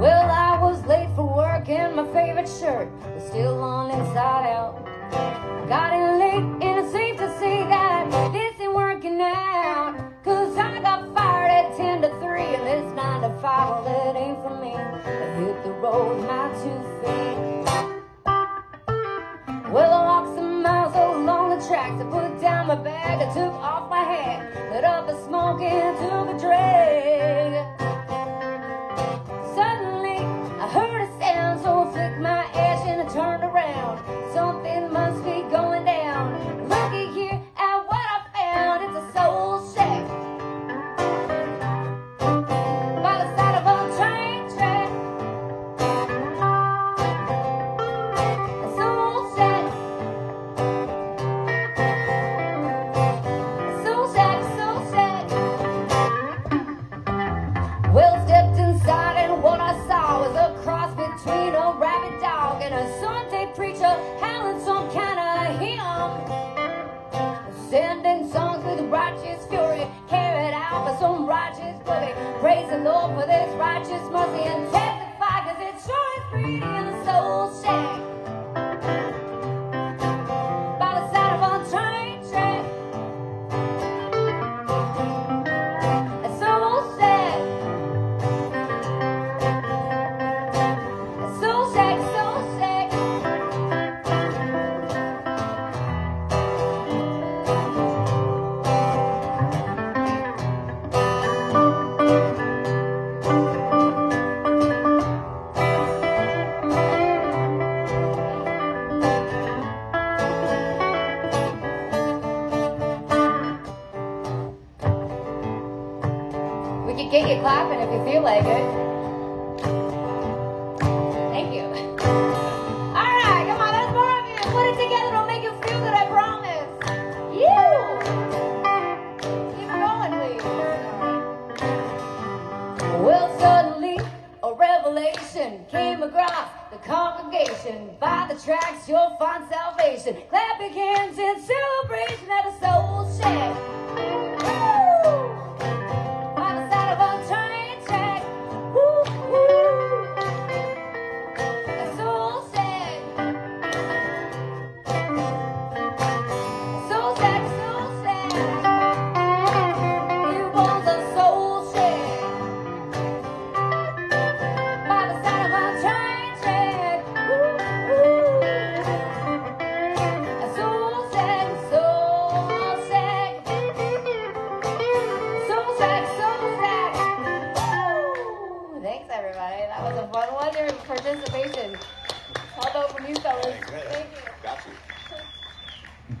Well, I was late for work and my favorite shirt was still on inside out. Road my two feet. Well, I walked some miles along the tracks. I put down my bag, I took off my hat, lit up a smoke and took a righteous. Praise the Lord for this righteous mercy and testify cause it sure is pretty in the soul shack. We could get you clapping if you feel like it. Thank you. All right, come on, there's more of you. Put it together, it'll make you feel good, I promise. You. Keep going, please. Well, suddenly a revelation came across the congregation. By the tracks, you'll find salvation. Clap your hands in celebration pleasure and participation. Although from you fellas. Thank you. Got you.